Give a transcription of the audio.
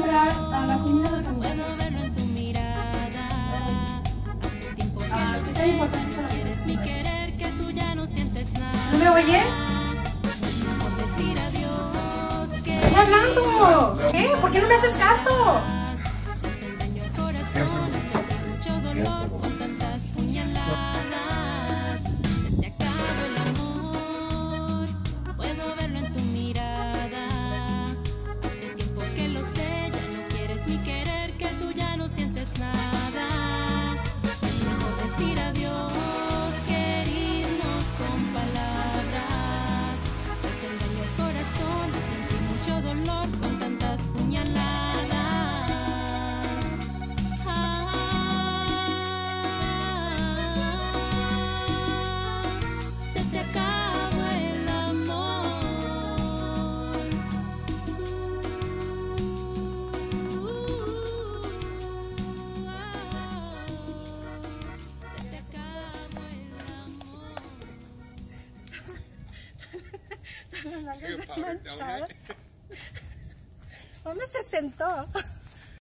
comprar a la comida de los animales. Ah, ¿qué tan importante son las veces? ¿No me oyes? ¡Estoy hablando! ¿Qué? ¿Por qué no me haces caso? ¿Cómo ¿Dónde se sentó?